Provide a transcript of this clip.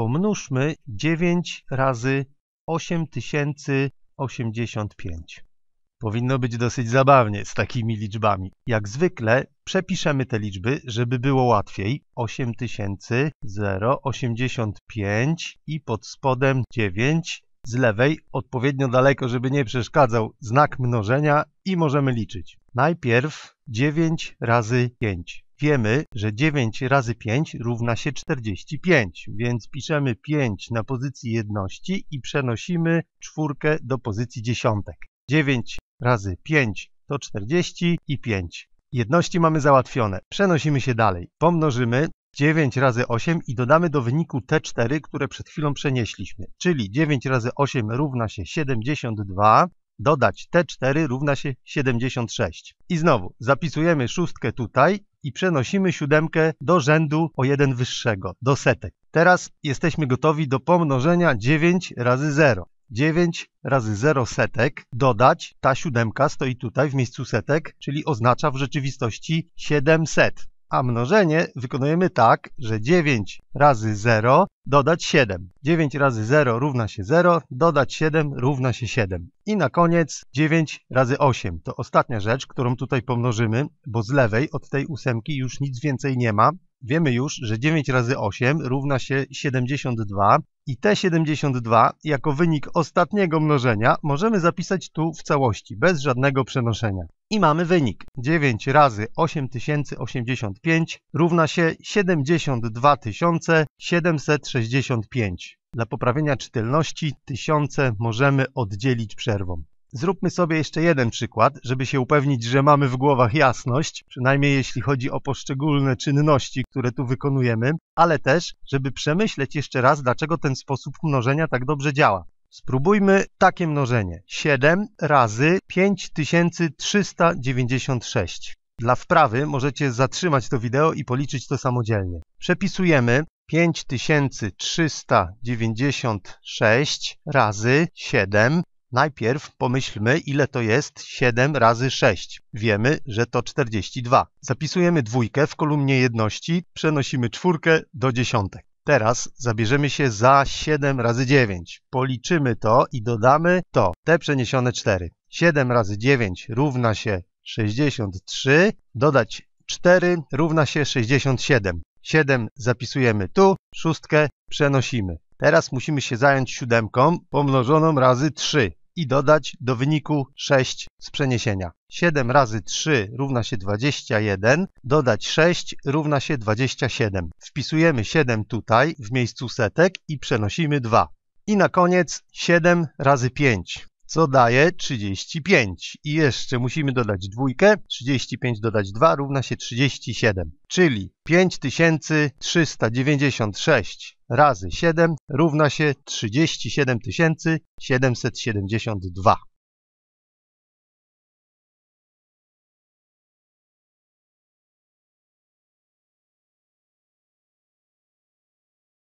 pomnóżmy 9 razy 8085. Powinno być dosyć zabawnie z takimi liczbami. Jak zwykle przepiszemy te liczby, żeby było łatwiej. 8000, 0, 85 i pod spodem 9. Z lewej odpowiednio daleko, żeby nie przeszkadzał znak mnożenia i możemy liczyć. Najpierw 9 razy 5. Wiemy, że 9 razy 5 równa się 45, więc piszemy 5 na pozycji jedności i przenosimy czwórkę do pozycji dziesiątek. 9 razy 5 to 40 i 5. Jedności mamy załatwione. Przenosimy się dalej. Pomnożymy 9 razy 8 i dodamy do wyniku te 4, które przed chwilą przenieśliśmy. Czyli 9 razy 8 równa się 72, dodać te 4 równa się 76. I znowu zapisujemy szóstkę tutaj i przenosimy siódemkę do rzędu o jeden wyższego, do setek. Teraz jesteśmy gotowi do pomnożenia 9 razy 0. 9 razy 0 setek dodać, ta siódemka stoi tutaj w miejscu setek, czyli oznacza w rzeczywistości 700. A mnożenie wykonujemy tak, że 9 razy 0 dodać 7. 9 razy 0 równa się 0, dodać 7 równa się 7. I na koniec 9 razy 8. To ostatnia rzecz, którą tutaj pomnożymy, bo z lewej od tej ósemki już nic więcej nie ma. Wiemy już, że 9 razy 8 równa się 72 i te 72 jako wynik ostatniego mnożenia możemy zapisać tu w całości, bez żadnego przenoszenia. I mamy wynik. 9 razy 8085 równa się 72 765. Dla poprawienia czytelności tysiące możemy oddzielić przerwą. Zróbmy sobie jeszcze jeden przykład, żeby się upewnić, że mamy w głowach jasność, przynajmniej jeśli chodzi o poszczególne czynności, które tu wykonujemy, ale też, żeby przemyśleć jeszcze raz, dlaczego ten sposób mnożenia tak dobrze działa. Spróbujmy takie mnożenie. 7 razy 5396. Dla wprawy możecie zatrzymać to wideo i policzyć to samodzielnie. Przepisujemy 5396 razy 7 Najpierw pomyślmy, ile to jest 7 razy 6. Wiemy, że to 42. Zapisujemy dwójkę w kolumnie jedności, przenosimy czwórkę do dziesiątek. Teraz zabierzemy się za 7 razy 9. Policzymy to i dodamy to, te przeniesione 4. 7 razy 9 równa się 63, dodać 4 równa się 67. 7 zapisujemy tu, szóstkę przenosimy. Teraz musimy się zająć siódemką pomnożoną razy 3 i dodać do wyniku 6 z przeniesienia. 7 razy 3 równa się 21, dodać 6 równa się 27. Wpisujemy 7 tutaj w miejscu setek i przenosimy 2. I na koniec 7 razy 5 co daje 35. I jeszcze musimy dodać dwójkę. 35 dodać 2 równa się 37. Czyli 5396 razy 7 równa się 37 772.